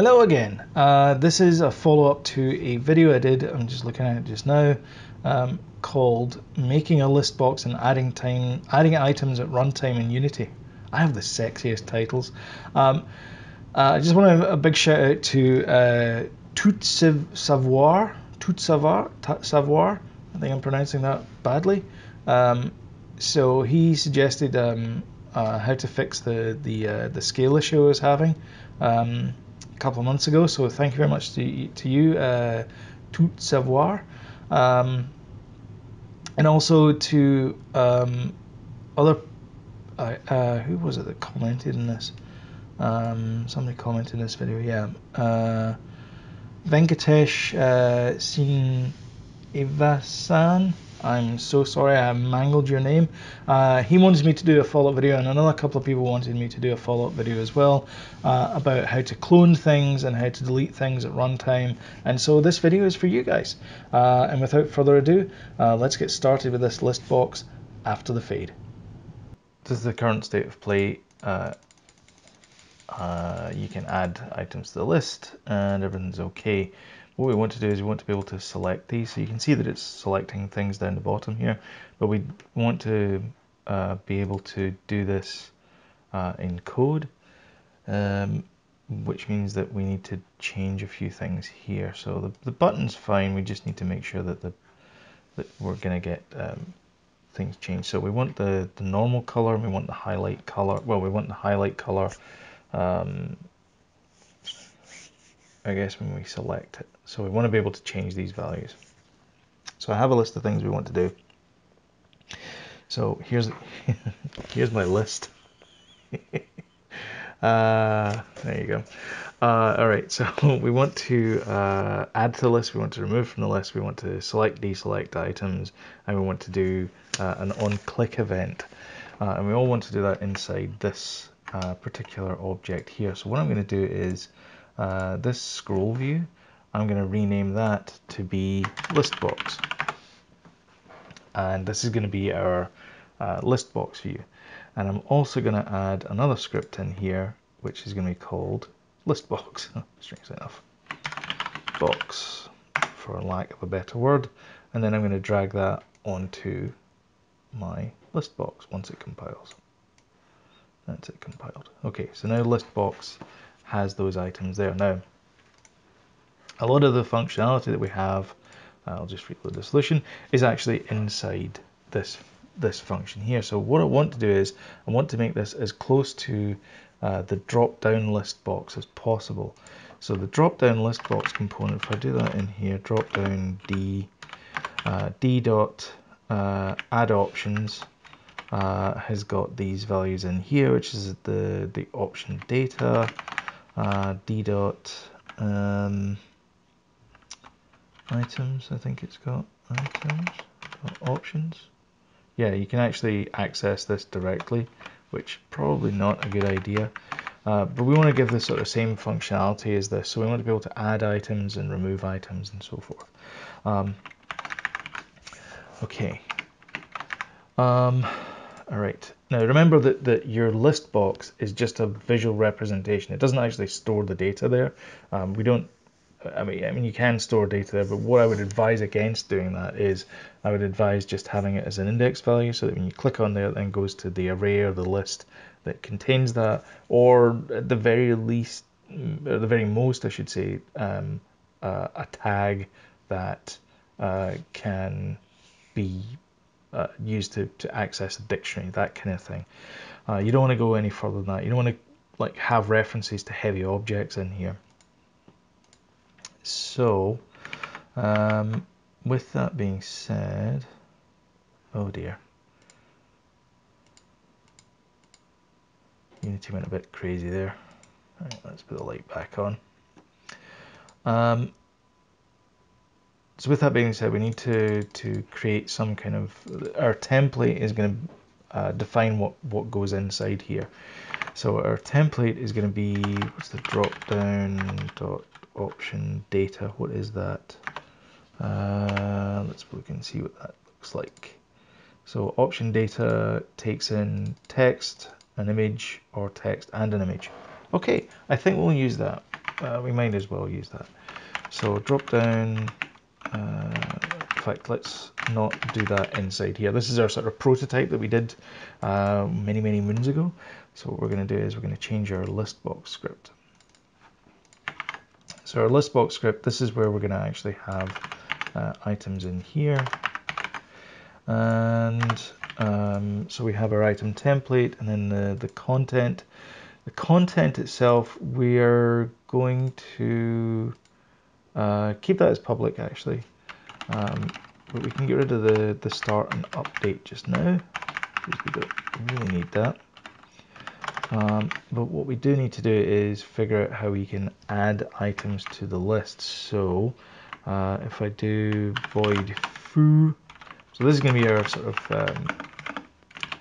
Hello again. Uh, this is a follow-up to a video I did, I'm just looking at it just now, um, called Making a List Box and Adding time, adding items at runtime in Unity. I have the sexiest titles. Um, uh, I just want to a big shout out to uh, Tout Savoir, Tout Savoir, Tout Savoir. I think I'm pronouncing that badly. Um, so he suggested um, uh, how to fix the the uh, the scale issue I was having. Um, couple of months ago. So thank you very much to, to you, uh, Tout Savoir, um, and also to um, other. Uh, uh, who was it that commented in this? Um, somebody commented in this video. Yeah, uh, Venkatesh uh, Sin Evasan. I'm so sorry I mangled your name. Uh, he wanted me to do a follow-up video, and another couple of people wanted me to do a follow-up video as well uh, about how to clone things and how to delete things at runtime. And so this video is for you guys. Uh, and without further ado, uh, let's get started with this list box after the fade. This is the current state of play. Uh, uh, you can add items to the list, and everything's okay what we want to do is we want to be able to select these. So you can see that it's selecting things down the bottom here, but we want to uh, be able to do this uh, in code, um, which means that we need to change a few things here. So the, the button's fine, we just need to make sure that the that we're going to get um, things changed. So we want the, the normal color, we want the highlight color, well we want the highlight color um, I guess when we select it. So we want to be able to change these values. So I have a list of things we want to do. So here's here's my list. uh, there you go. Uh, all right, so we want to uh, add to the list, we want to remove from the list, we want to select, deselect items, and we want to do uh, an on-click event. Uh, and we all want to do that inside this uh, particular object here. So what I'm going to do is uh, this scroll view, I'm going to rename that to be list box. And this is going to be our uh, list box view. And I'm also going to add another script in here, which is going to be called listbox, strangely enough. Box, for lack of a better word. And then I'm going to drag that onto my list box once it compiles. That's it compiled. Okay, so now list box has those items there. Now, a lot of the functionality that we have, I'll just reload the solution, is actually inside this this function here. So what I want to do is I want to make this as close to uh, the drop down list box as possible. So the drop down list box component, if I do that in here, drop down D, uh, D dot uh, add options uh, has got these values in here, which is the, the option data, uh, d dot um, items I think it's got items options. Yeah you can actually access this directly which probably not a good idea. Uh, but we want to give this sort of same functionality as this so we want to be able to add items and remove items and so forth. Um, okay. Um, all right. Now remember that, that your list box is just a visual representation. It doesn't actually store the data there. Um, we don't. I mean, I mean, you can store data there, but what I would advise against doing that is I would advise just having it as an index value, so that when you click on there, it then goes to the array or the list that contains that, or at the very least, or the very most, I should say, um, uh, a tag that uh, can be uh, used to, to access a dictionary, that kind of thing. Uh, you don't want to go any further than that. You don't want to like have references to heavy objects in here. So, um, with that being said, oh dear. Unity went a bit crazy there. Right, let's put the light back on. Um, so with that being said, we need to, to create some kind of, our template is going to uh, define what, what goes inside here. So our template is going to be, what's the drop down dot option data, what is that? Uh, let's look and see what that looks like. So option data takes in text, an image, or text and an image. Okay, I think we'll use that. uh, we might as well use that. So drop down, uh, in fact, let's not do that inside here. This is our sort of prototype that we did uh, many, many moons ago. So what we're going to do is we're going to change our list box script. So our list box script, this is where we're going to actually have uh, items in here. And um, so we have our item template and then the, the content. The content itself, we're going to uh, keep that as public actually. Um, but we can get rid of the, the start and update just now we don't really need that. Um, but what we do need to do is figure out how we can add items to the list. So uh, if I do void foo, so this is going to be our sort of um,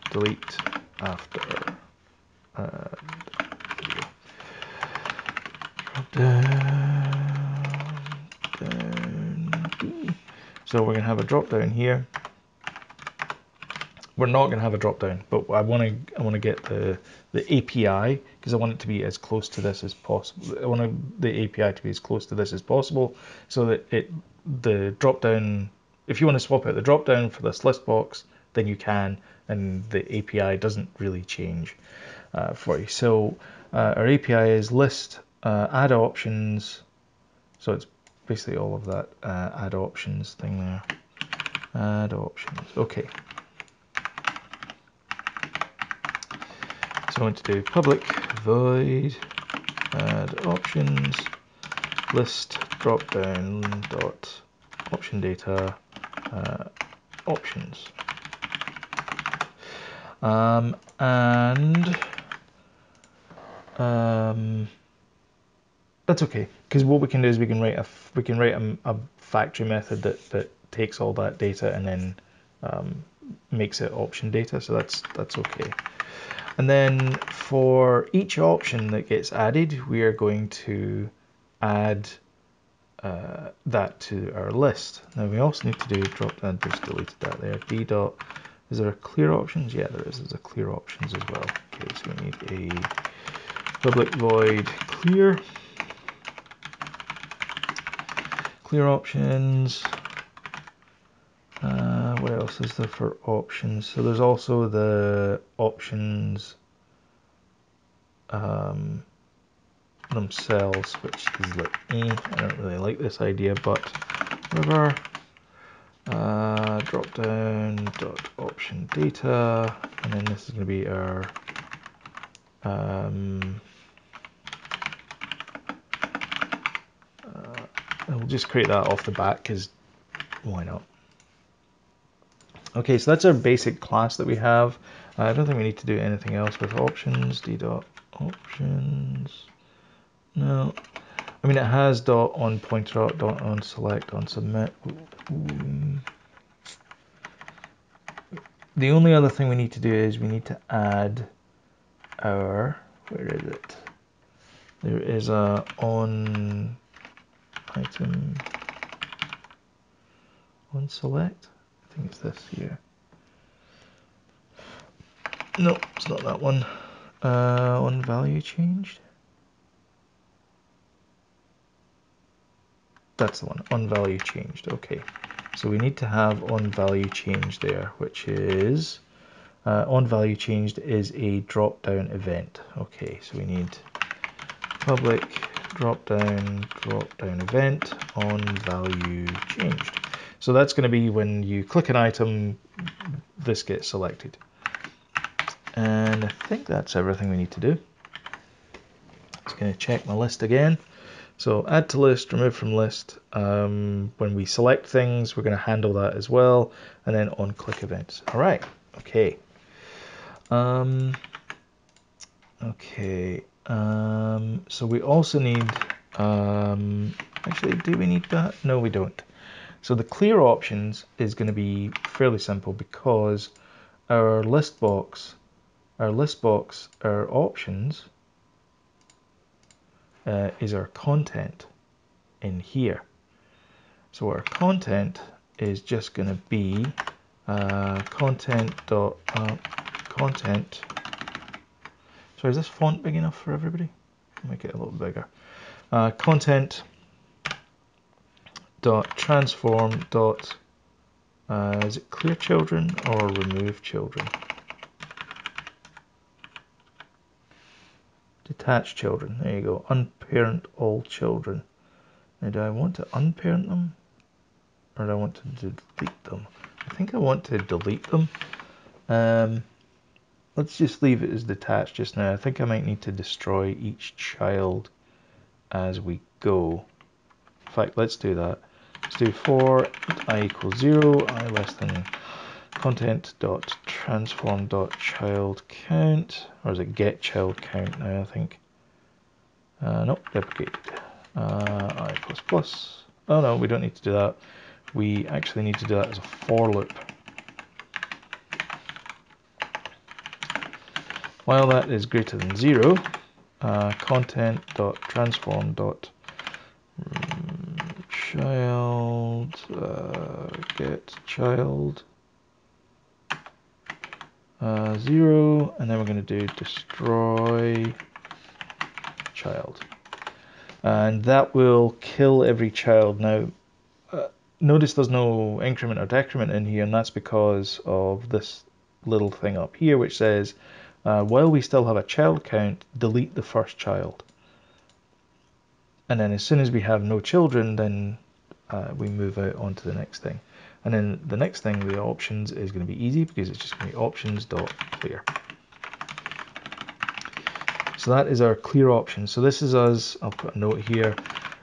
delete after. Uh, So we're going to have a drop down here. We're not going to have a drop down, but I want to I want to get the the API because I want it to be as close to this as possible. I want the API to be as close to this as possible, so that it the drop down. If you want to swap out the drop down for this list box, then you can, and the API doesn't really change uh, for you. So uh, our API is list uh, add options. So it's basically all of that uh, add options thing there. Add options. Okay. So I want to do public void add options list drop down dot option data uh, options. Um, and um, that's okay because what we can do is we can write a we can write a, a factory method that that takes all that data and then um, makes it option data. So that's that's okay. And then for each option that gets added, we are going to add uh, that to our list. Now we also need to do drop down, just deleted that there, d dot, is there a clear options? Yeah, there is, there's a clear options as well. Okay, so we need a public void clear clear options. Uh, what else is there for options? So there's also the options um, themselves, which is like, eh, I don't really like this idea, but whatever. Uh, drop down dot option data, and then this is going to be our um, we'll just create that off the bat because why not? Okay, so that's our basic class that we have. Uh, I don't think we need to do anything else with options, d dot options. No, I mean it has dot on pointer dot on select on submit. The only other thing we need to do is we need to add our where is it? There is a on item on select. I think it's this here. No, it's not that one. Uh, on value changed. That's the one, on value changed. Okay, so we need to have on value changed there, which is uh, on value changed is a drop down event. Okay, so we need public drop down, drop down event on value changed. So that's going to be when you click an item, this gets selected. And I think that's everything we need to do. Just going to check my list again. So add to list, remove from list. Um, when we select things, we're going to handle that as well. And then on click events. All right. Okay. Um, okay. Um, so we also need, um, actually, do we need that? No, we don't. So the clear options is going to be fairly simple because our list box, our list box, our options uh, is our content in here. So our content is just going to be uh, content dot uh, content so is this font big enough for everybody? Make it a little bigger. uh, content dot transform dot uh, is it clear children or remove children? Detach children. There you go. Unparent all children. Now, do I want to unparent them? Or do I want to delete them? I think I want to delete them. Um, let's just leave it as detached just now. I think I might need to destroy each child as we go. In fact, let's do that. Let's do for i equals 0, i less than content dot transform dot child count, or is it get child count now, I think. Uh, nope, deprecated. Uh, i plus plus. Oh no, we don't need to do that. We actually need to do that as a for loop. While that is greater than 0, uh, content dot transform dot child uh, get child uh, 0 and then we're going to do destroy child. And that will kill every child. Now uh, notice there's no increment or decrement in here and that's because of this little thing up here which says uh, while we still have a child count delete the first child. And then as soon as we have no children then uh, we move out onto the next thing. And then the next thing the options is going to be easy because it's just going to be options dot clear. So that is our clear option. so this is us I'll put a note here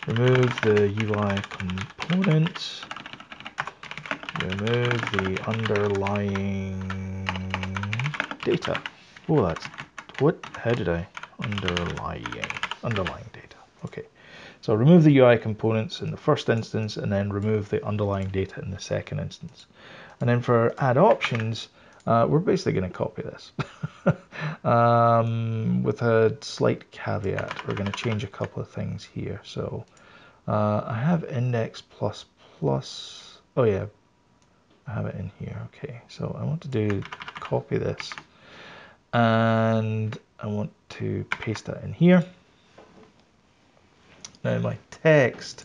remove the UI component remove the underlying data oh that's what how did I underlying underlying data okay so remove the UI components in the first instance and then remove the underlying data in the second instance. And then for add options, uh, we're basically going to copy this um, with a slight caveat. We're going to change a couple of things here. So uh, I have index plus plus. Oh yeah, I have it in here. Okay, so I want to do copy this and I want to paste that in here. Now my text,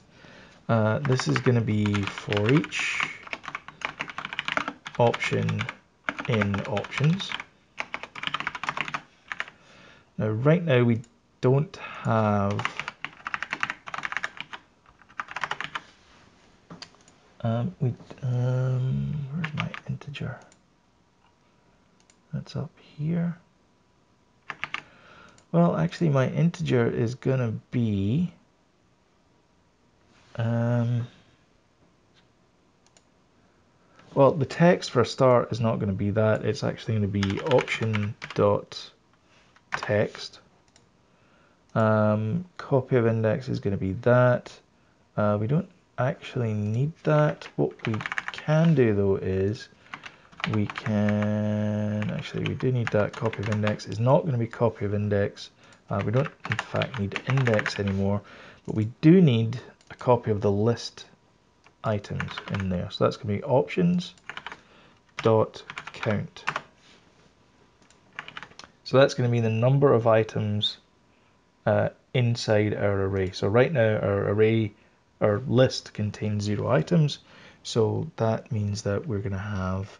uh, this is going to be for each option in options. Now right now we don't have um, we um, where's my integer? That's up here. Well, actually my integer is gonna be um, well, the text for a start is not going to be that. It's actually going to be option dot text. Um, copy of index is going to be that. Uh, we don't actually need that. What we can do though is we can actually we do need that copy of index. It's not going to be copy of index. Uh, we don't in fact need index anymore, but we do need a copy of the list items in there. So that's going to be options dot count. So that's going to be the number of items uh, inside our array. So right now our array, our list contains zero items. So that means that we're going to have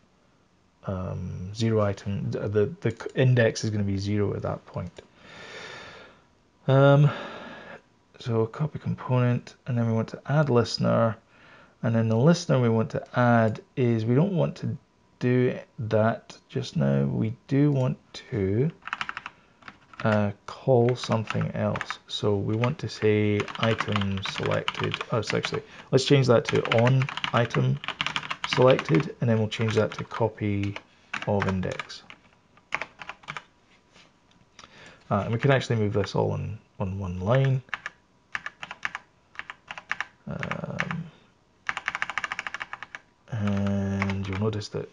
um, zero item. The the index is going to be zero at that point. Um, so copy component, and then we want to add listener. And then the listener we want to add is, we don't want to do that just now. We do want to uh, call something else. So we want to say item selected. Oh, it's actually, let's change that to on item selected, and then we'll change that to copy of index. Uh, and we can actually move this all on, on one line. Um, and you'll notice that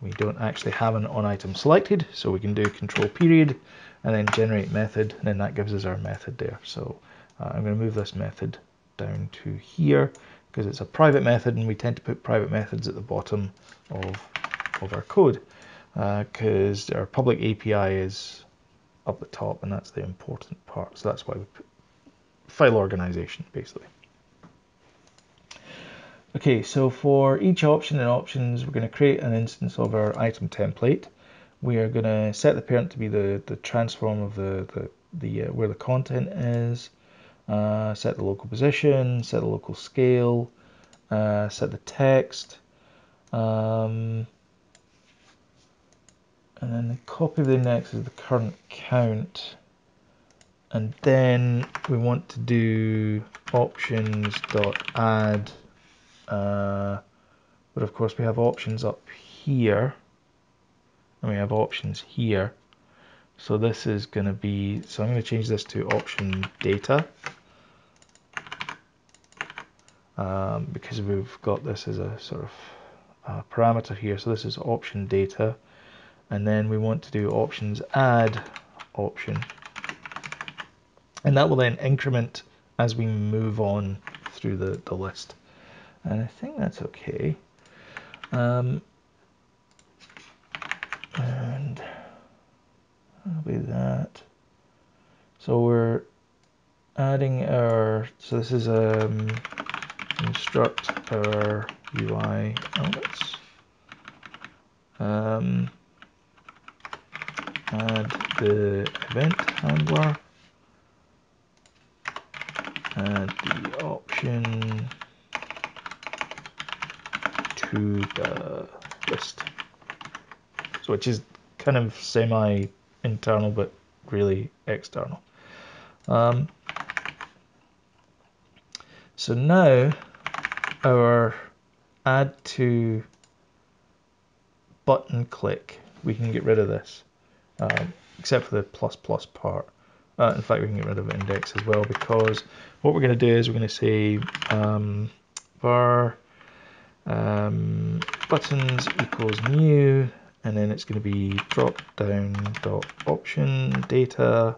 we don't actually have an on item selected, so we can do control period and then generate method, and then that gives us our method there. So uh, I'm going to move this method down to here because it's a private method and we tend to put private methods at the bottom of, of our code because uh, our public API is up the top, and that's the important part. So that's why we put file organization, basically. Okay, so for each option and options, we're going to create an instance of our item template. We are going to set the parent to be the, the transform of the, the, the uh, where the content is, uh, set the local position, set the local scale, uh, set the text, um, and then the copy of the index is the current count. And then we want to do options dot add uh, but of course we have options up here and we have options here so this is going to be so I'm going to change this to option data. Um, because we've got this as a sort of uh, parameter here. So this is option data. And then we want to do options add option. And that will then increment as we move on through the, the list. And I think that's okay. Um, and that'll be that. So we're adding our so this is um instruct our UI elements. Um, add the event handler, add the option to the list. So which is kind of semi-internal but really external. Um, so now our add to button click, we can get rid of this um, except for the plus plus part. Uh, in fact, we can get rid of index as well because what we're going to do is we're going to say um, var um, buttons equals new, and then it's going to be drop down dot option data,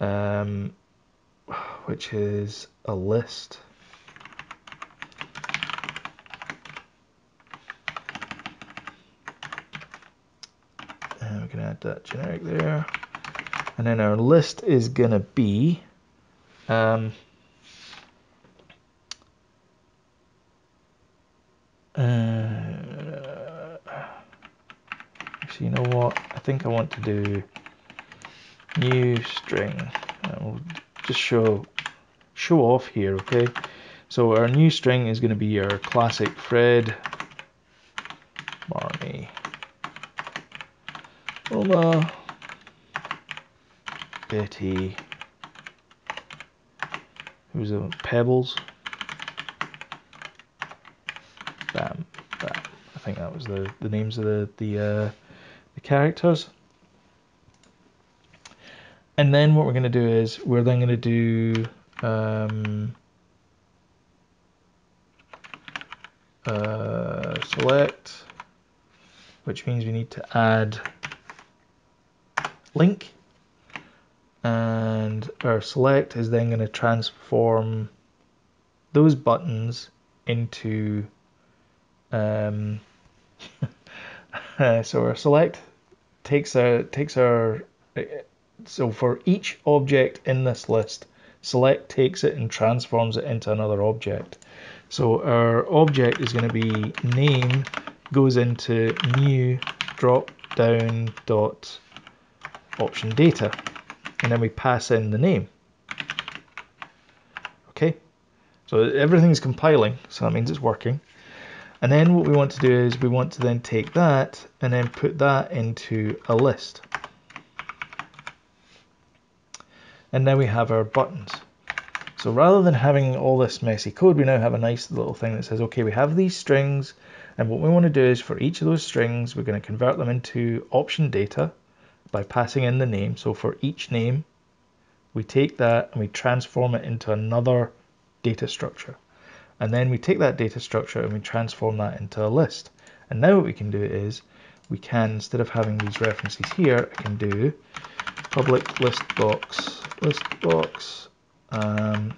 um, which is a list And we can add that generic there. And then our list is going to be um, uh, actually, you know what? I think I want to do new string. And we'll just show show off here, okay? So our new string is going to be our classic Fred Barney. Hola. Betty. Who's a Pebbles? Bam, bam. I think that was the, the names of the the, uh, the characters. And then what we're going to do is we're then going to do um, uh, select, which means we need to add LINQ and our select is then going to transform those buttons into um, so our select takes our takes our so for each object in this list select takes it and transforms it into another object so our object is going to be name goes into new drop down dot option data and then we pass in the name. Okay, so everything's compiling, so that means it's working. And then what we want to do is we want to then take that and then put that into a list. And now we have our buttons. So rather than having all this messy code, we now have a nice little thing that says, okay, we have these strings, and what we want to do is for each of those strings, we're going to convert them into option data, by passing in the name. So for each name, we take that and we transform it into another data structure. And then we take that data structure and we transform that into a list. And now what we can do is we can, instead of having these references here, I can do public list box, list box, um,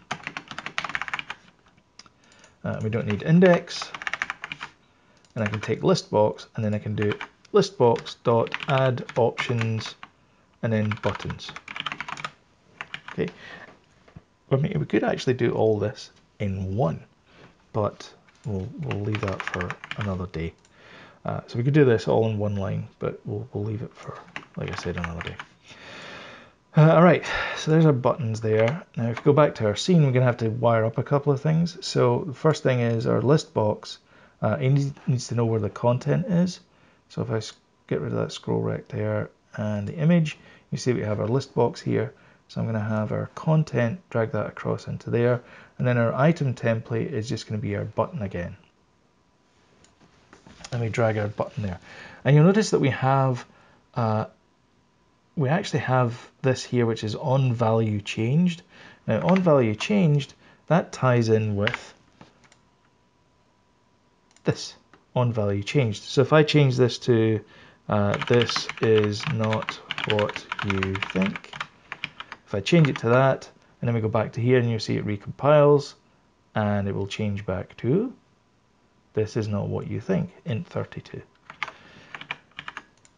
uh, we don't need index, and I can take list box and then I can do list box dot add options and then buttons. Okay, I mean, we could actually do all this in one, but we'll, we'll leave that for another day. Uh, so we could do this all in one line, but we'll, we'll leave it for, like I said, another day. Uh, all right, so there's our buttons there. Now if we go back to our scene, we're going to have to wire up a couple of things. So the first thing is our list box. Uh, it needs to know where the content is. So if I get rid of that scroll rect there and the image, you see we have our list box here. So I'm going to have our content, drag that across into there. And then our item template is just going to be our button again. And we drag our button there. And you'll notice that we have uh, we actually have this here, which is on value changed. Now, on value changed, that ties in with this on value changed. So if I change this to uh, this is not what you think, if I change it to that, and then we go back to here and you'll see it recompiles and it will change back to this is not what you think, int32.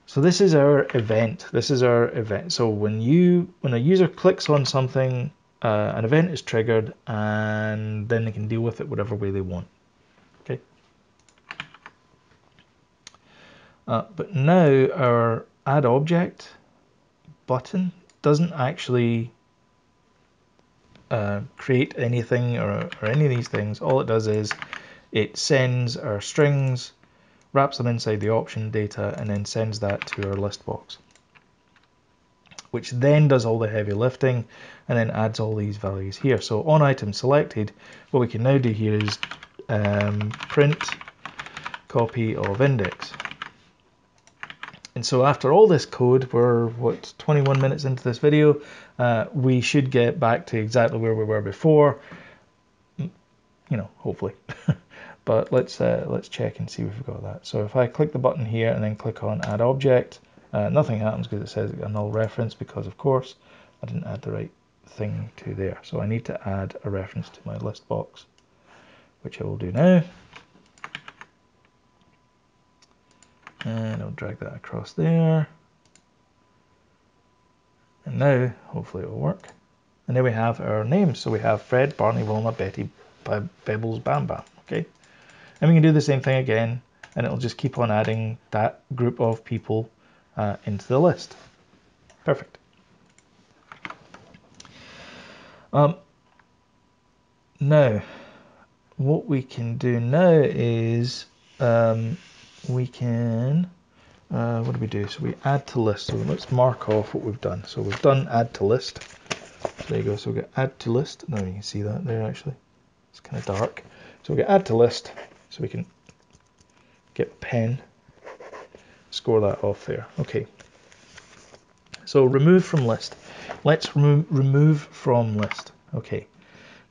So this is our event. This is our event. So when you when a user clicks on something, uh, an event is triggered, and then they can deal with it whatever way they want. Okay. Uh, but now our add object button doesn't actually uh, create anything or, or any of these things. All it does is it sends our strings wraps them inside the option data, and then sends that to our list box, which then does all the heavy lifting and then adds all these values here. So on item selected, what we can now do here is um, print copy of index. And so after all this code, we're what 21 minutes into this video, uh, we should get back to exactly where we were before. You know, hopefully. But let's uh, let's check and see if we've got that. So if I click the button here and then click on add object, uh, nothing happens because it says a null reference because of course I didn't add the right thing to there. So I need to add a reference to my list box, which I will do now. And I'll drag that across there. And now, hopefully it will work. And there we have our names. So we have Fred, Barney, Wilma, Betty, Pebbles, Bam Bam. Okay. And we can do the same thing again, and it'll just keep on adding that group of people uh, into the list. Perfect. Um, now, what we can do now is um, we can, uh, what do we do? So we add to list. So let's mark off what we've done. So we've done add to list. So there you go. So we get add to list. Now you can see that there actually. It's kind of dark. So we get add to list. So we can get pen, score that off there. Okay. So remove from list. Let's remo remove from list. Okay.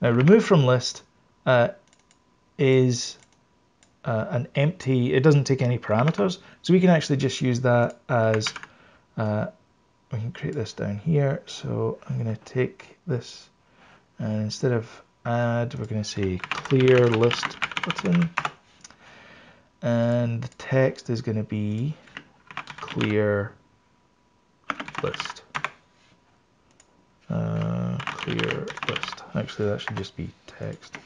Now remove from list uh, is uh, an empty, it doesn't take any parameters. So we can actually just use that as, uh, we can create this down here. So I'm going to take this and instead of add, we're going to say clear list button and the text is going to be clear list. Uh, clear list. Actually, that should just be text.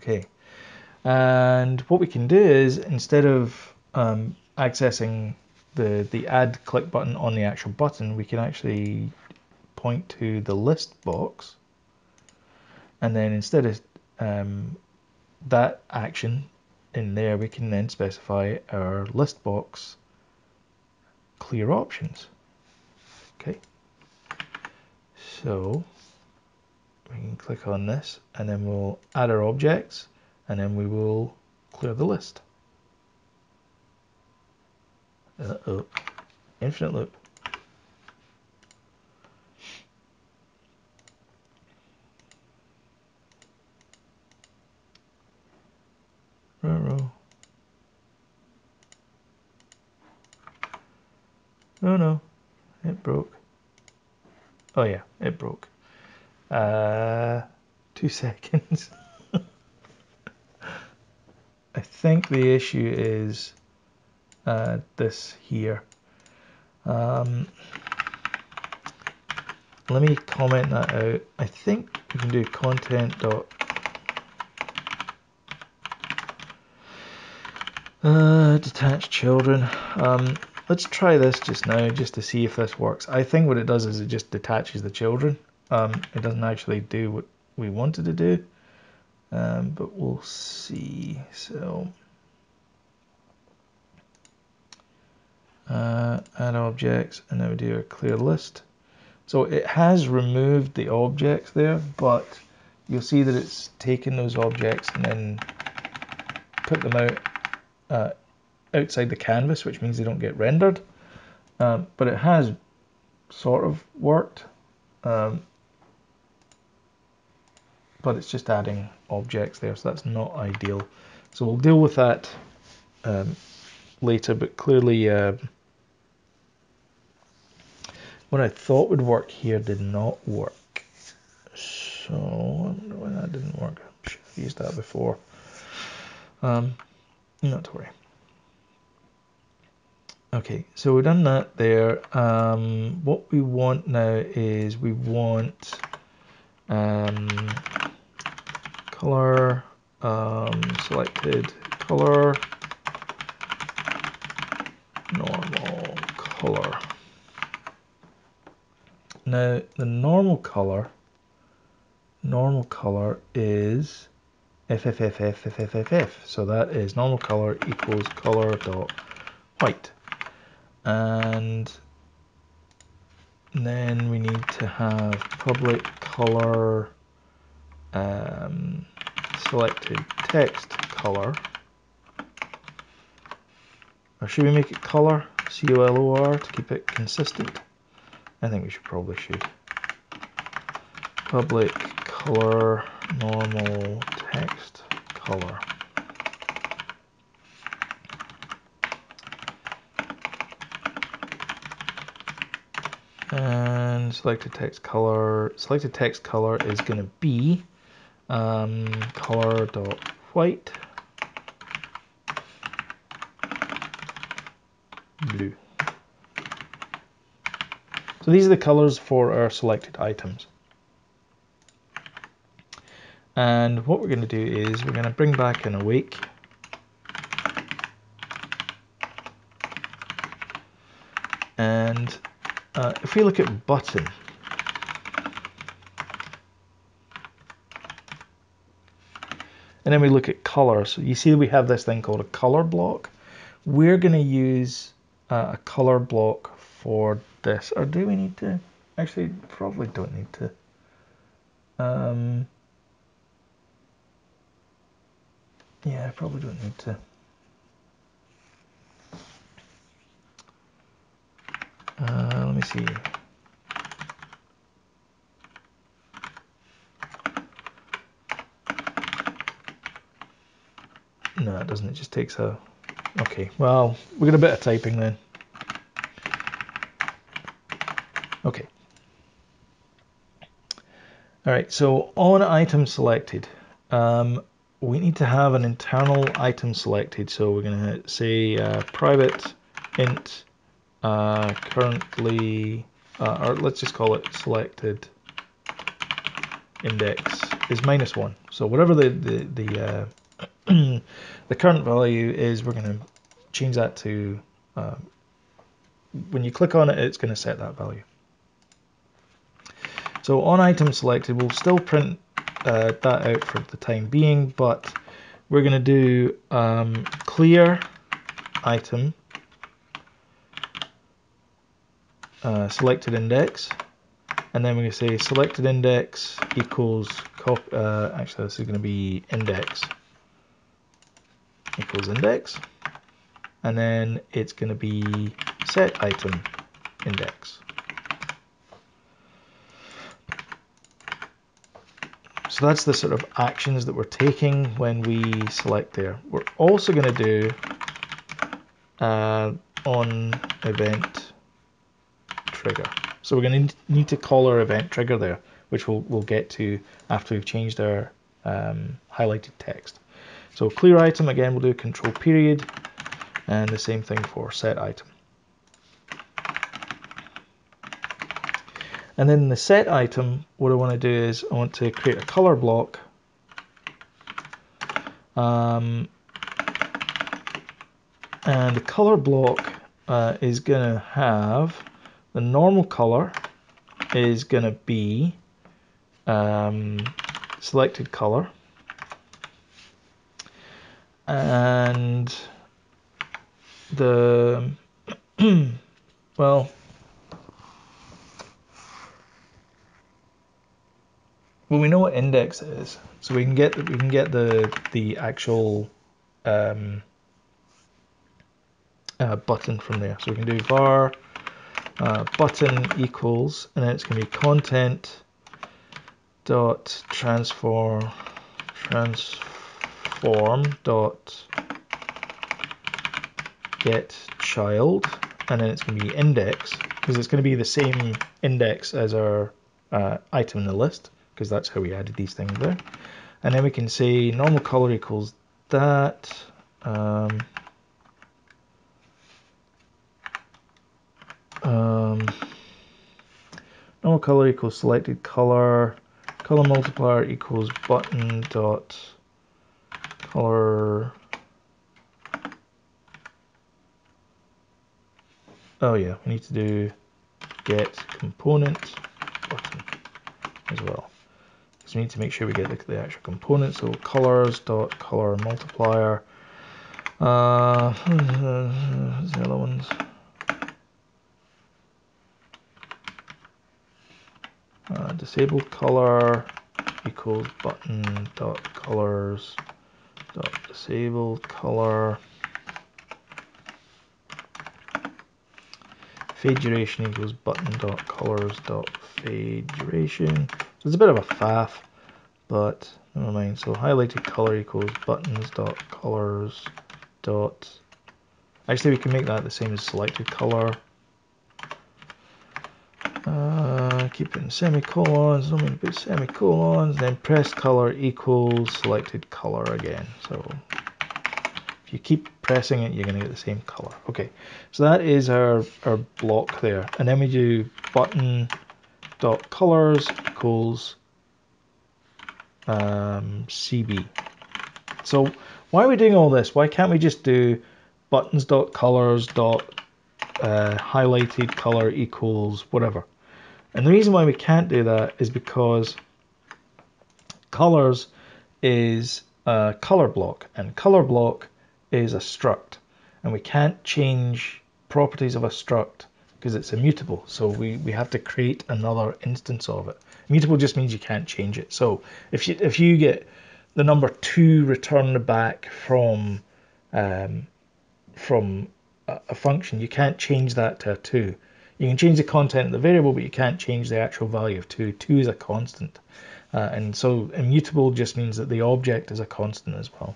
Okay, and what we can do is instead of um, accessing the the add click button on the actual button, we can actually point to the list box and then instead of um, that action in there, we can then specify our list box clear options. Okay. So we can click on this and then we'll add our objects and then we will clear the list. Uh oh, infinite loop. No, no, it broke. Oh yeah, it broke. Uh, two seconds. I think the issue is uh, this here. Um, let me comment that out. I think we can do content dot uh, detach children. Um, let's try this just now just to see if this works. I think what it does is it just detaches the children. Um, it doesn't actually do what we wanted to do, um, but we'll see. So uh, add objects, and then we do a clear list. So it has removed the objects there, but you'll see that it's taken those objects and then put them out uh, outside the canvas, which means they don't get rendered. Um, but it has sort of worked. Um, but it's just adding objects there, so that's not ideal. So we'll deal with that um, later, but clearly uh, what I thought would work here did not work. So I wonder why that didn't work. I should have used that before. Um, not to worry. Okay, so we've done that there. Um, what we want now is we want um, color um, selected color normal color. Now the normal color, normal color is FFFFFFF. So that is normal color equals color dot white. And then we need to have public color um, selected text color. Or should we make it color? C-O-L-O-R to keep it consistent? I think we should probably should. Public color normal text color. And selected text color, selected text color is going to be um, color dot white blue. So these are the colors for our selected items. And what we're going to do is we're going to bring back an awake. And uh, if we look at button, and then we look at color, so you see we have this thing called a color block. We're going to use uh, a color block for this, or do we need to? Actually, probably don't need to. Um, yeah, I probably don't need to. Uh, let me see. Doesn't. It just takes a... Okay, well, we got a bit of typing then. Okay. All right, so on item selected, um, we need to have an internal item selected. So we're going to say uh, private int uh, currently, uh, or let's just call it selected index is minus one. So whatever the the the, uh, the current value is, we're going to change that to uh, when you click on it, it's going to set that value. So on item selected, we'll still print uh, that out for the time being, but we're going to do um, clear item uh, selected index, and then we're going to say selected index equals cop. Uh, actually, this is going to be index equals index, and then it's going to be set item index. So that's the sort of actions that we're taking when we select there. We're also going to do uh, on event trigger. So we're going to need to call our event trigger there, which we'll, we'll get to after we've changed our um, highlighted text. So clear item, again, we'll do control period, and the same thing for set item. And then the set item, what I want to do is I want to create a color block. Um, and the color block uh, is going to have the normal color is going to be um, selected color and the well well we know what index is. So we can get we can get the the actual um, uh, button from there. So we can do var uh, button equals and then it's going to be content dot transform transform dot get child and then it's going to be index because it's going to be the same index as our uh, item in the list because that's how we added these things there. And then we can say normal color equals that um, um, normal color equals selected color color multiplier equals button dot color oh yeah we need to do get component button as well. So we need to make sure we get the, the actual component so colors dot color multiplier. Uh the other ones. Uh, disabled color equals button dot colors dot disabled color. Fade duration equals button dot colors dot fade duration. So it's a bit of a faff but never mind. So highlighted color equals buttons dot colors dot. Actually we can make that the same as selected color. Uh, keep it in semicolons, mean to put semicolons, then press color equals selected color again. So if you keep pressing it, you're going to get the same color. Okay, so that is our, our block there. And then we do button dot colors equals um, CB. So why are we doing all this? Why can't we just do buttons dot colors dot uh, highlighted color equals whatever? And the reason why we can't do that is because colors is a color block and color block is a struct. And we can't change properties of a struct because it's immutable. So we, we have to create another instance of it. Immutable just means you can't change it. So if you if you get the number two returned back from um, from a, a function you can't change that to a two you can change the content of the variable, but you can't change the actual value of 2. 2 is a constant. Uh, and so immutable just means that the object is a constant as well.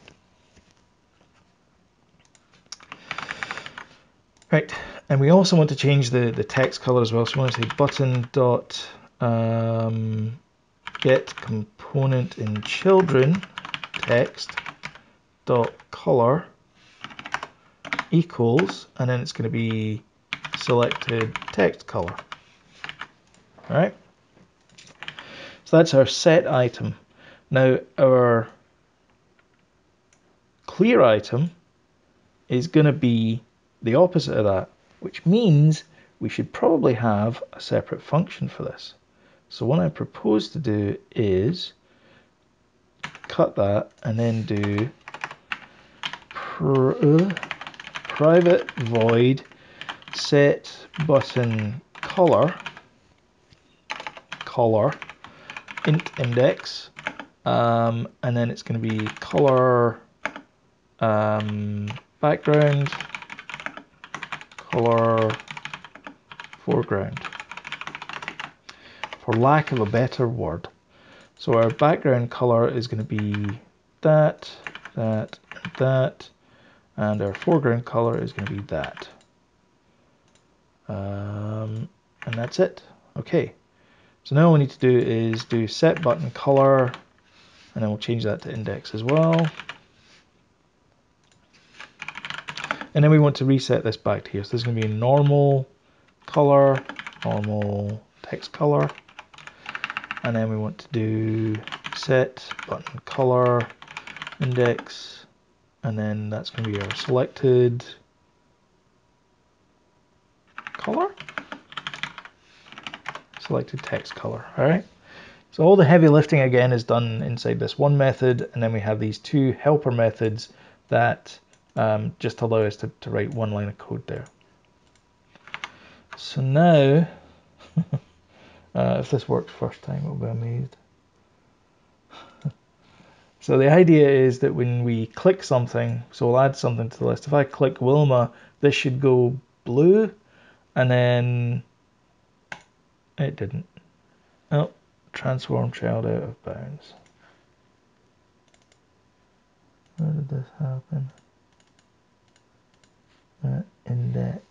Right, and we also want to change the, the text color as well. So we want to say button dot um, get component in children text dot color equals, and then it's going to be selected text color. All right. So that's our set item. Now our clear item is going to be the opposite of that, which means we should probably have a separate function for this. So what I propose to do is cut that and then do pr private void set button color color int index um, and then it's going to be color um, background color foreground. For lack of a better word. So our background color is going to be that that that. And our foreground color is going to be that um, and that's it. Okay. So now all we need to do is do set button color, and then we'll change that to index as well. And then we want to reset this back to here. So this is going to be a normal color, normal text color. And then we want to do set button color index. And then that's going to be our selected color. Selected text color. All right. So all the heavy lifting again is done inside this one method, and then we have these two helper methods that um, just allow us to, to write one line of code there. So now, uh, if this works first time, we'll be amazed. so the idea is that when we click something, so we'll add something to the list. If I click Wilma, this should go blue, and then it didn't. Oh, transform child out of bounds. How did this happen? Uh, index.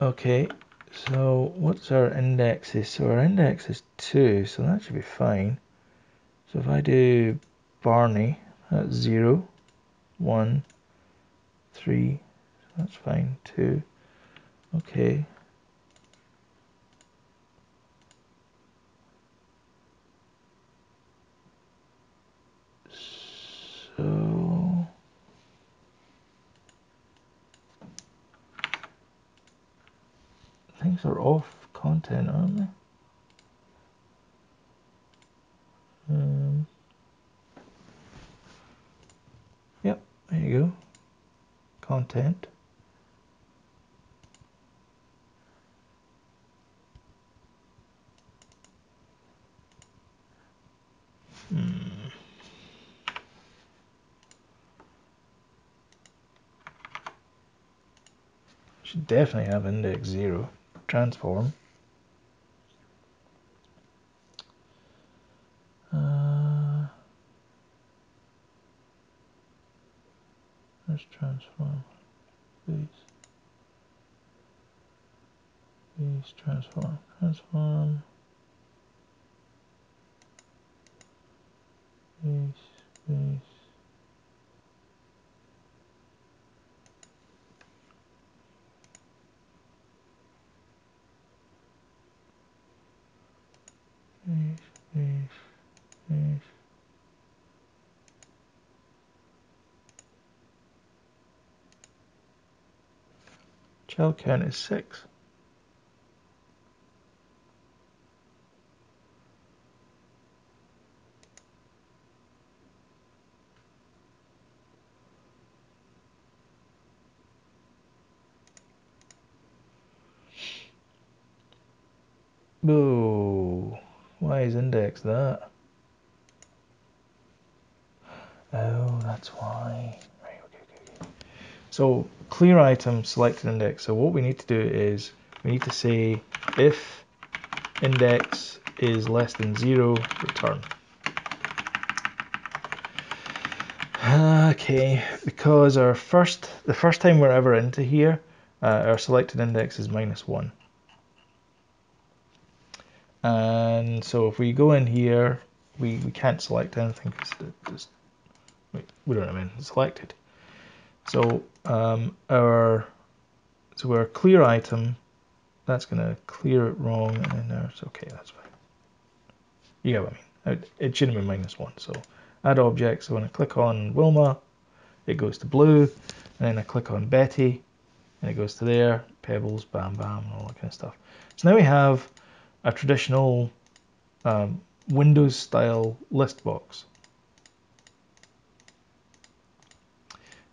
Okay, so what's our indexes? So our index is 2, so that should be fine. So if I do Barney, that's 0, 1, 3, that's fine too. Okay. So things are off content, aren't they? Um, yep, there you go. Content. Hmm. Should definitely have index zero. Transform. Uh, let's transform. Please. Please transform. Transform. Child count is six. Boo. Why is index that? Oh, that's why. Right, okay, okay, okay. So clear item selected index. So what we need to do is we need to say if index is less than zero, return. Okay, because our first, the first time we're ever into here, uh, our selected index is minus one. And so if we go in here, we, we can't select anything because just, we don't have anything selected. So um, our so our clear item, that's going to clear it wrong, and then there's okay, that's fine. You get what I mean? It shouldn't be minus one. So add objects. So when I click on Wilma, it goes to blue, and then I click on Betty, and it goes to there. Pebbles, bam, bam, and all that kind of stuff. So now we have a traditional um, Windows style list box,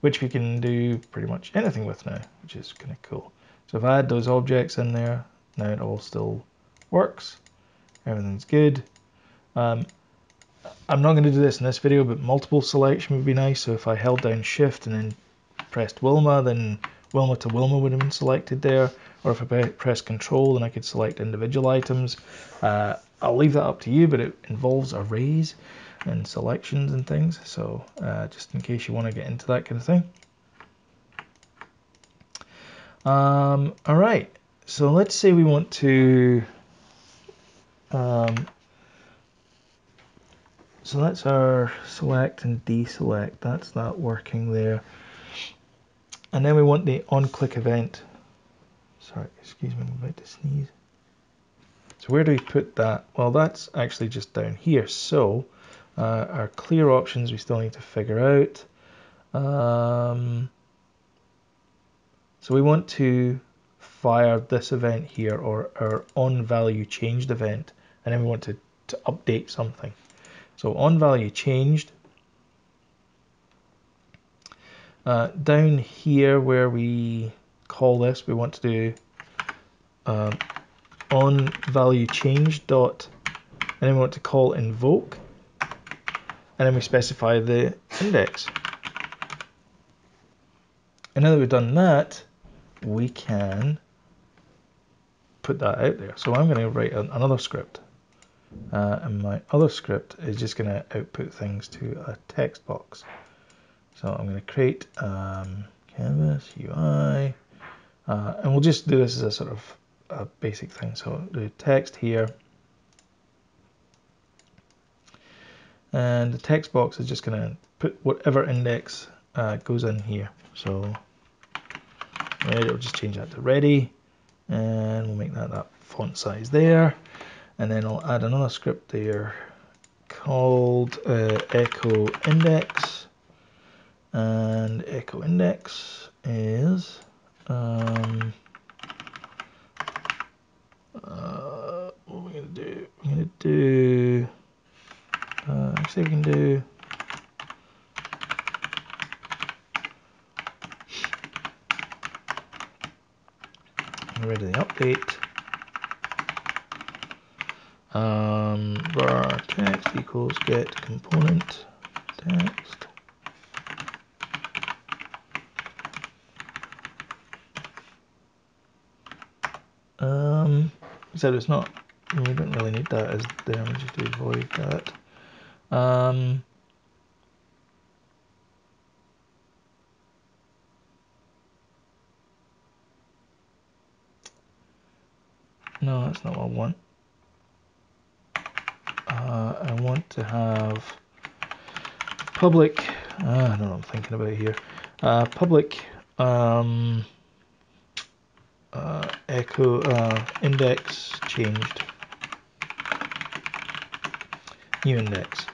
which we can do pretty much anything with now, which is kind of cool. So if I add those objects in there, now it all still works. Everything's good. Um, I'm not going to do this in this video, but multiple selection would be nice. So if I held down shift and then pressed Wilma, then Wilma to Wilma would have been selected there or if I press control then I could select individual items. Uh, I'll leave that up to you but it involves arrays and selections and things so uh, just in case you want to get into that kind of thing. Um, all right, so let's say we want to um, so that's our select and deselect. That's that working there. And then we want the on-click event. Sorry, excuse me, I'm about to sneeze. So where do we put that? Well, that's actually just down here. So uh, our clear options we still need to figure out. Um, so we want to fire this event here or our on value changed event and then we want to, to update something. So on value changed. Uh, down here where we call this, we want to do uh, on value change dot, and then we want to call invoke, then we specify the index. And now that we've done that, we can put that out there. So I'm going to write another script. Uh, and my other script is just going to output things to a text box. So I'm going to create um, canvas UI, uh, and we'll just do this as a sort of a basic thing. So the text here, and the text box is just going to put whatever index uh, goes in here. So we'll just change that to ready, and we'll make that that font size there and then I'll add another script there called uh, echo index and echo index is um, uh, what are we to do? We're to do uh, actually we can do ready the update um, var text equals get component text. Um, so it's not, we don't really need that as there, we just avoid that. Um, no, that's not what I want. Uh, I want to have public, uh, I don't know what I'm thinking about here, uh, public um, uh, echo uh, index changed, new index,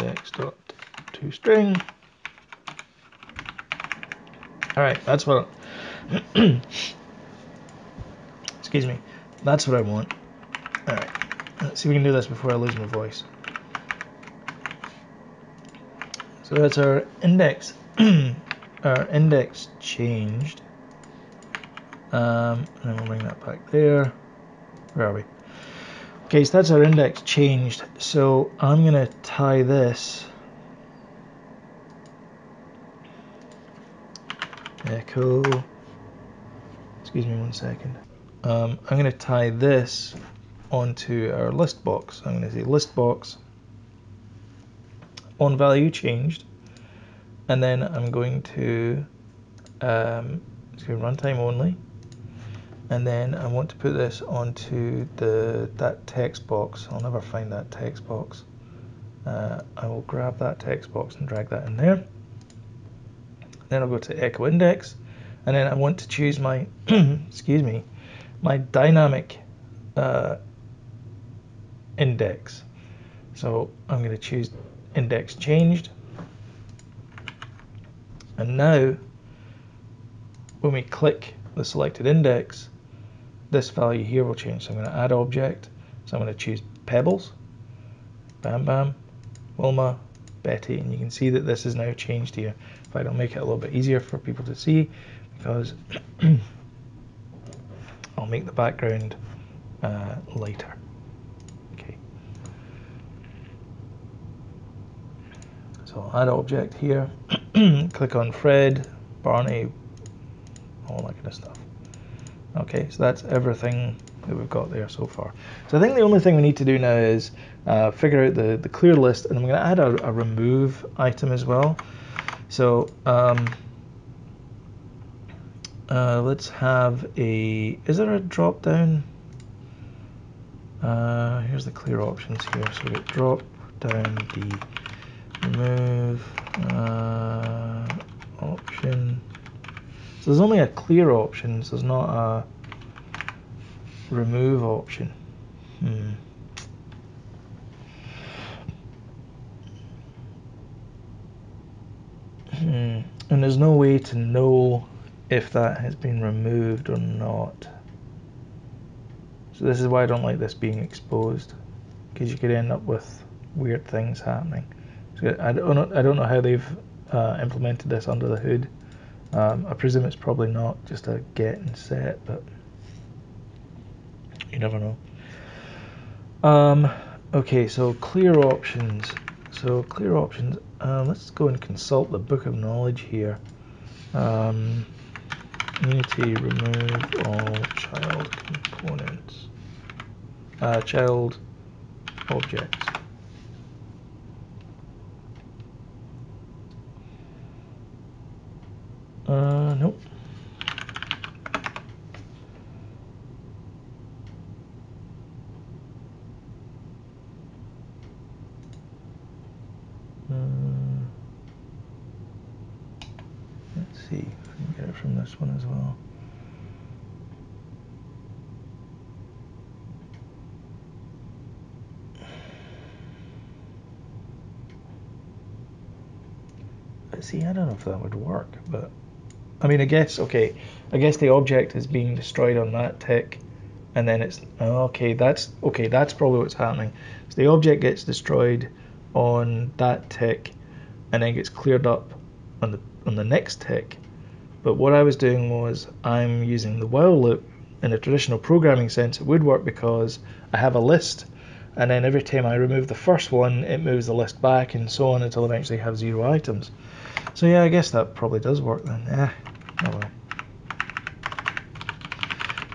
index dot to string. All right, that's what. excuse me. That's what I want. Alright, let's see if we can do this before I lose my voice. So that's our index. our index changed. Um, and then we'll bring that back there. Where are we? Okay, so that's our index changed. So I'm going to tie this echo. Excuse me one second um, I'm going to tie this onto our list box. I'm going to say list box on value changed, and then I'm going to um, runtime only, and then I want to put this onto the that text box. I'll never find that text box. Uh, I will grab that text box and drag that in there. Then I'll go to echo index, and then I want to choose my excuse me my dynamic uh, index. So I'm going to choose index changed. And now, when we click the selected index, this value here will change. So I'm going to add object. So I'm going to choose Pebbles, Bam Bam, Wilma, Betty, and you can see that this is now changed here. If I don't make it a little bit easier for people to see, because I'll make the background uh, lighter. Okay. So I'll add object here, click on Fred, Barney, all that kind of stuff. Okay, so that's everything that we've got there so far. So I think the only thing we need to do now is uh, figure out the, the clear list, and I'm going to add a, a remove item as well. So um, uh, let's have a, is there a drop down? Uh, here's the clear options here. So we get drop down D, remove uh. So there's only a clear option. So there's not a remove option. Hmm. Hmm. And there's no way to know if that has been removed or not. So this is why I don't like this being exposed, because you could end up with weird things happening. So I don't know, I don't know how they've uh, implemented this under the hood. Um, I presume it's probably not just a get and set, but you never know. Um, okay, so clear options. So clear options. Uh, let's go and consult the book of knowledge here. Um, Unity remove all child components. Uh, child objects. Uh, nope. From this one as well. See, I don't know if that would work, but I mean, I guess, okay, I guess the object is being destroyed on that tick, and then it's, oh, okay, that's, okay, that's probably what's happening. So the object gets destroyed on that tick, and then gets cleared up on the, on the next tick, but what I was doing was I'm using the while loop in a traditional programming sense. It would work because I have a list, and then every time I remove the first one, it moves the list back, and so on until eventually I have zero items. So yeah, I guess that probably does work then. Yeah, oh well.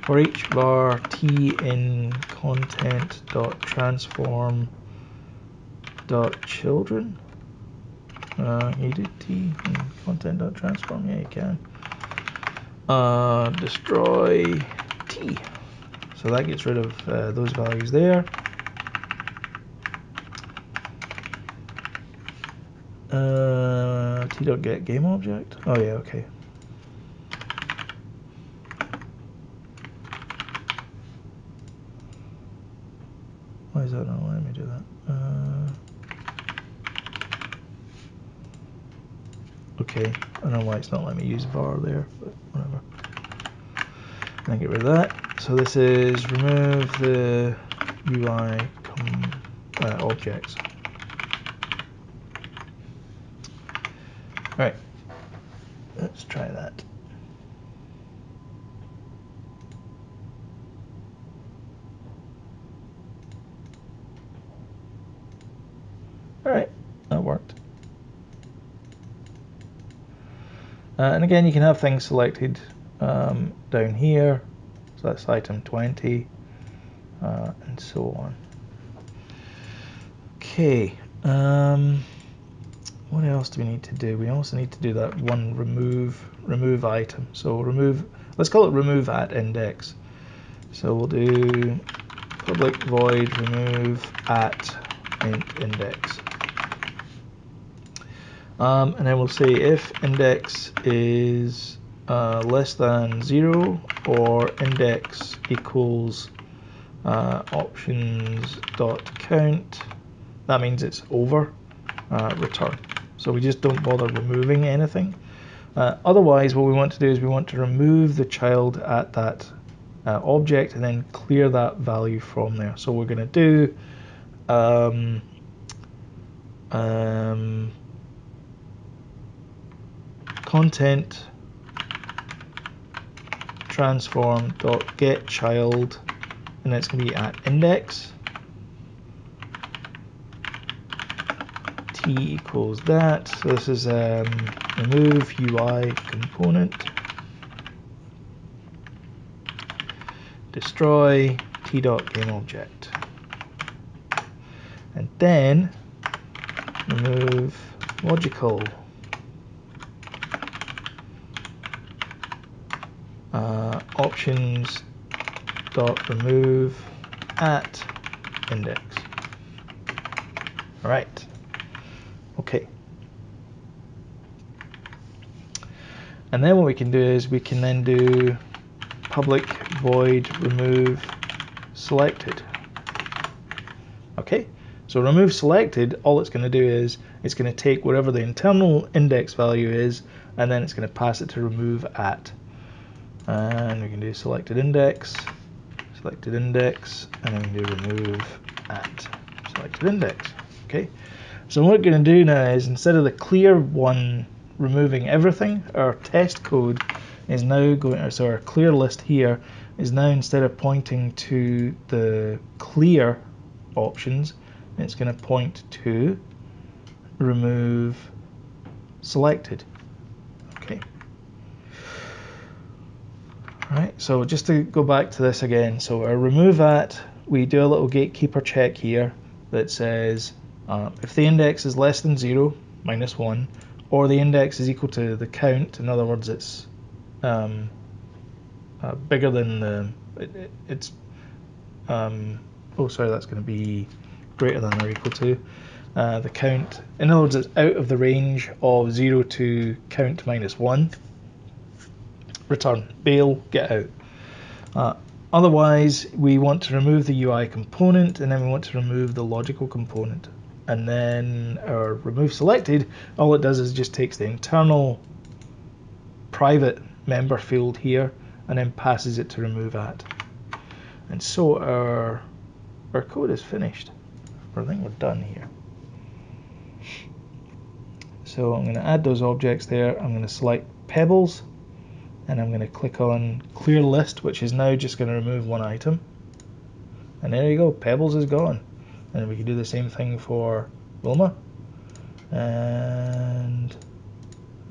For each var t in content dot transform dot children. Uh, you did t content transform. Yeah, you can uh, destroy t. So that gets rid of uh, those values there. Uh, t dot get game object. Oh yeah, okay. Why is that not letting me do that? Uh, okay, I don't know why it's not let me use var there, but whatever. And get rid of that. So this is remove the UI uh, objects. Right, let's try that. All right, that worked. Uh, and again, you can have things selected um, down here. So that's item 20 uh, and so on. Okay. Um, what else do we need to do? We also need to do that one remove remove item. So remove, let's call it remove at index. So we'll do public void remove at index. Um, and then we'll say if index is uh, less than 0 or index equals uh, options dot count, that means it's over, uh, return. So we just don't bother removing anything. Uh, otherwise, what we want to do is we want to remove the child at that uh, object and then clear that value from there. So we're going to do um, um, content transform dot get child and it's going to be at index. T equals that. So this is um, remove UI component. Destroy t dot game object. And then remove logical uh, options dot remove at index. All right. Okay. And then what we can do is we can then do public void remove selected. Okay, so remove selected, all it's going to do is it's going to take whatever the internal index value is and then it's going to pass it to remove at. And we can do selected index, selected index, and then we do remove at selected index. Okay, so what we're going to do now is instead of the clear one removing everything, our test code is now going, so our clear list here is now instead of pointing to the clear options, it's going to point to remove selected. Okay. All right, so just to go back to this again, so our remove at, we do a little gatekeeper check here that says uh, if the index is less than zero, minus one, or the index is equal to the count, in other words, it's um, uh, bigger than the, it, it, it's, um, oh sorry, that's going to be greater than or equal to uh, the count. In other words, it's out of the range of 0 to count minus 1. Return, bail, get out. Uh, otherwise, we want to remove the UI component and then we want to remove the logical component and then our remove selected, all it does is just takes the internal private member field here and then passes it to remove at. And so our, our code is finished. I think we're done here. So I'm going to add those objects there. I'm going to select pebbles and I'm going to click on clear list which is now just going to remove one item. And there you go, pebbles is gone. And we can do the same thing for Wilma. And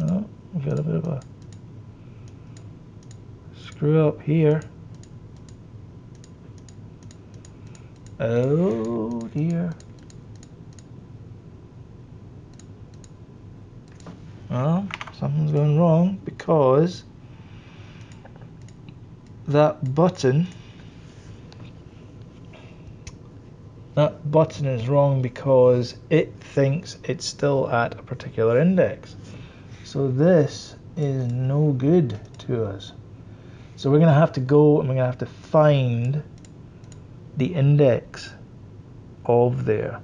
oh, we've got a bit of a screw up here. Oh dear. Well something's going wrong because that button that button is wrong because it thinks it's still at a particular index. So this is no good to us. So we're going to have to go and we're going to have to find the index of there.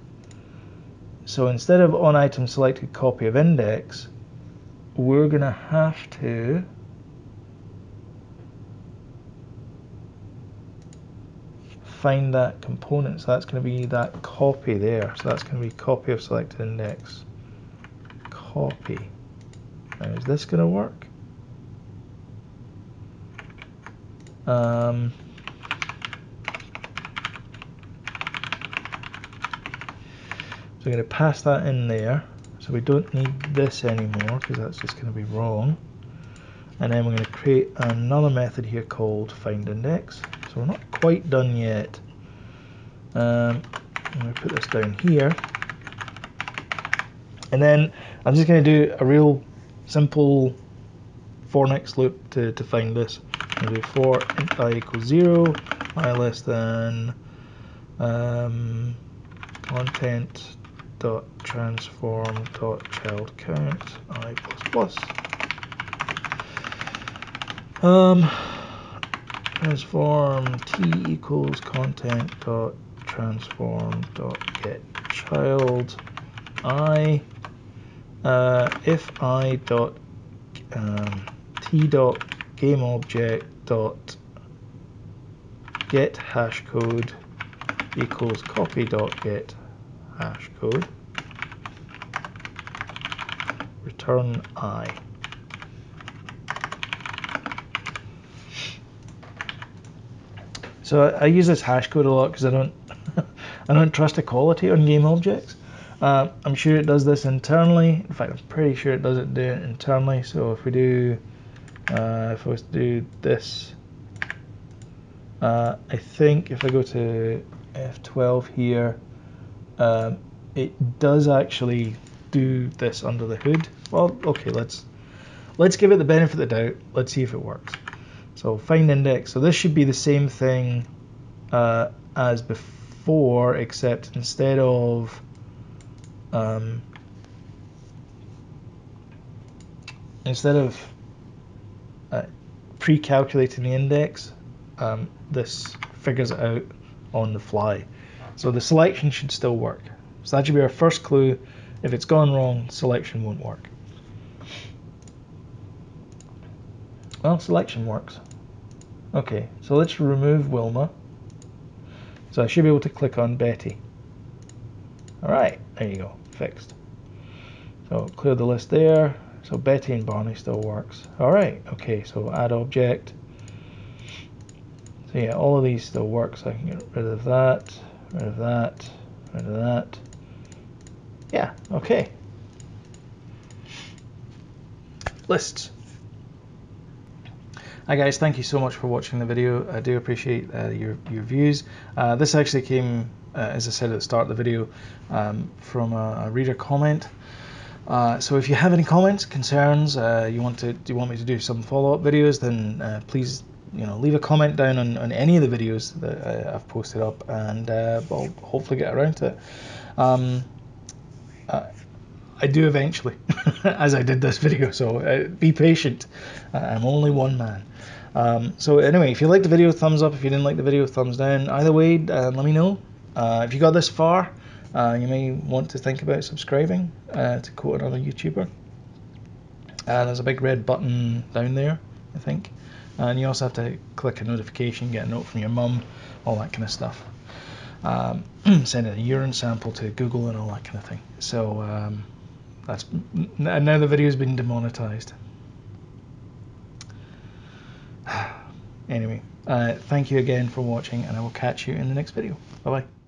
So instead of on item selected copy of index, we're going to have to find that component. So that's going to be that copy there. So that's going to be copy of selected index. Copy. Now is this going to work? Um, so I'm going to pass that in there. So we don't need this anymore because that's just going to be wrong. And then we're going to create another method here called find index. So we're not quite done yet. Um, I'm going to put this down here. And then I'm just going to do a real simple for next loop to, to find this. I'm do for int i equals 0, i less than um, content dot transform dot child count i plus plus. Um, transform t equals content dot transform dot get child i uh, if i dot um, t dot game object dot get hash code equals copy dot get hash code return i So I, I use this hash code a lot because I don't I don't trust equality on game objects. Uh, I'm sure it does this internally. In fact, I'm pretty sure it doesn't do it internally. So if we do, uh, if I was to do this, uh, I think if I go to F12 here, um, it does actually do this under the hood. Well, okay, let's let's give it the benefit of the doubt. Let's see if it works. So find index. So this should be the same thing uh, as before except instead of um, instead of uh, pre-calculating the index, um, this figures it out on the fly. So the selection should still work. So that should be our first clue. If it's gone wrong, selection won't work. Well, selection works. Okay, so let's remove Wilma. So I should be able to click on Betty. Alright, there you go, fixed. So clear the list there. So Betty and Barney still works. Alright, okay, so add object. So yeah, all of these still work, so I can get rid of that, rid of that, rid of that. Yeah, okay. Lists. Hi guys, thank you so much for watching the video. I do appreciate uh, your, your views. Uh, this actually came, uh, as I said at the start of the video, um, from a, a, reader comment. Uh, so if you have any comments, concerns, uh, you want to you want me to do some follow-up videos, then uh, please you know leave a comment down on, on any of the videos that I've posted up, and I'll hopefully get around to it. Um, I do eventually, as I did this video, so be patient. I'm only one man. Um, so anyway, if you liked the video, thumbs up. If you didn't like the video, thumbs down. Either way, uh, let me know. Uh, if you got this far, uh, you may want to think about subscribing, uh, to quote another YouTuber. Uh, there's a big red button down there, I think. And you also have to click a notification, get a note from your mum, all that kind of stuff. Um, send a urine sample to Google and all that kind of thing. So um, that's now the video's been demonetized. Anyway, uh, thank you again for watching, and I will catch you in the next video. Bye bye.